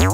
よ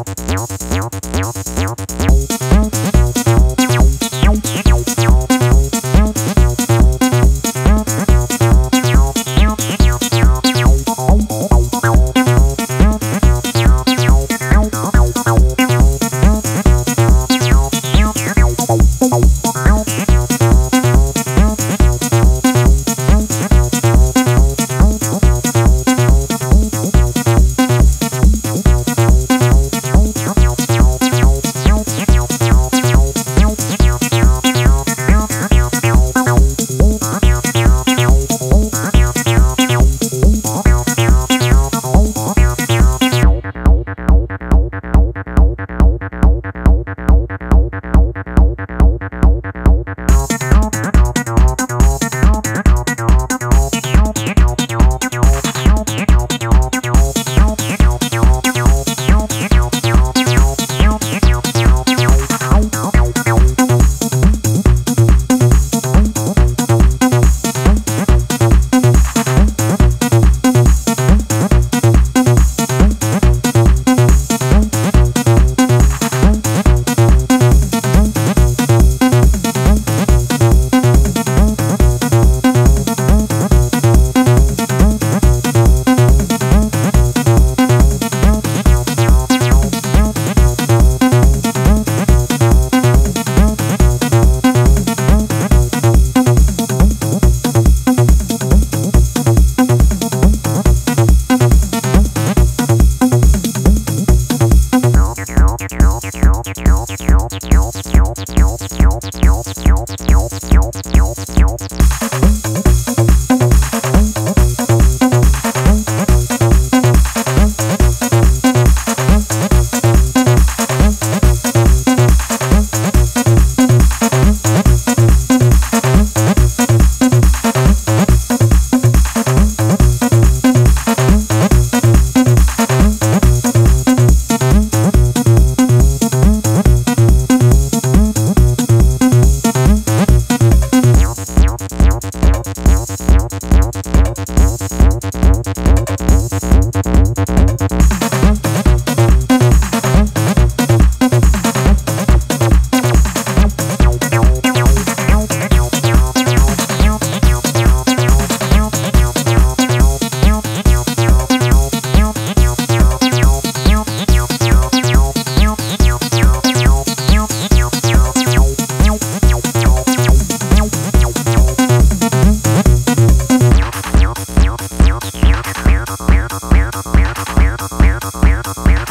weird, weird, weird, weird.